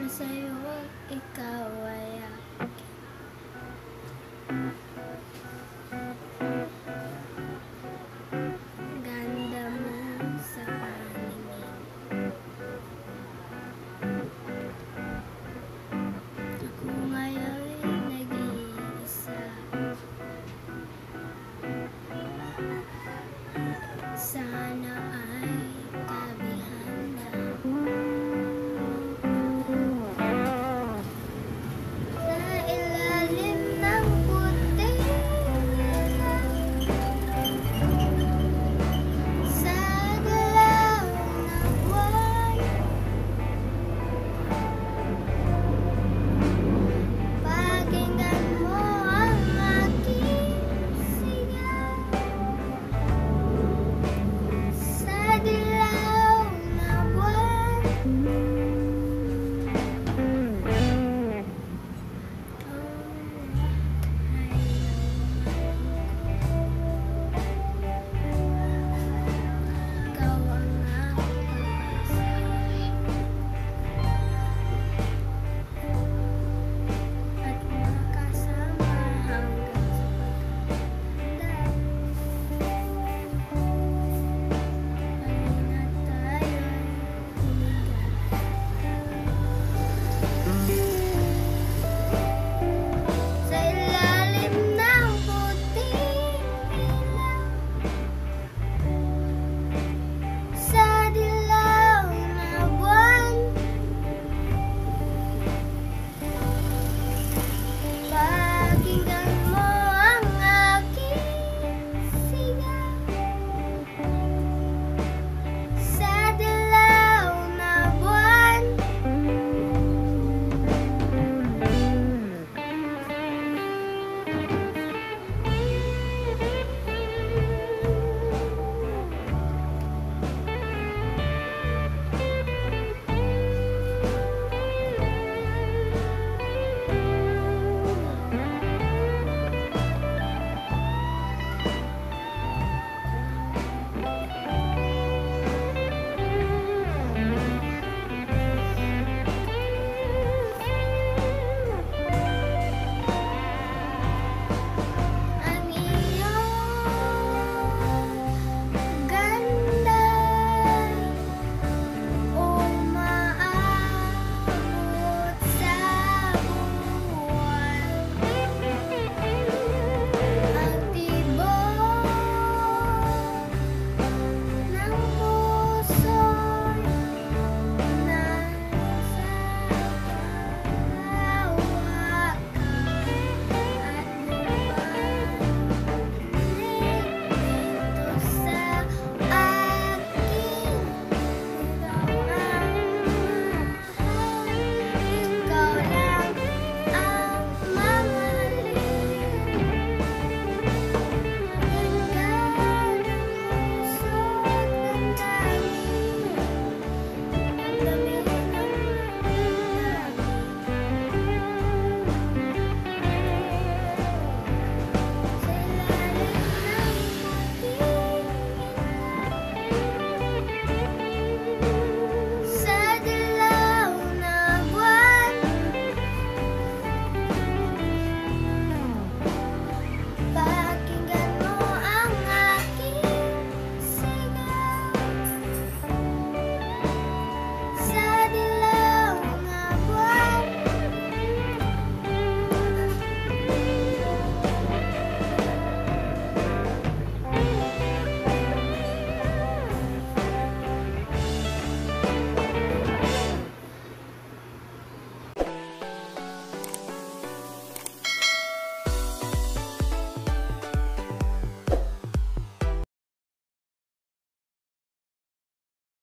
na sa'yo ikaw ay akin.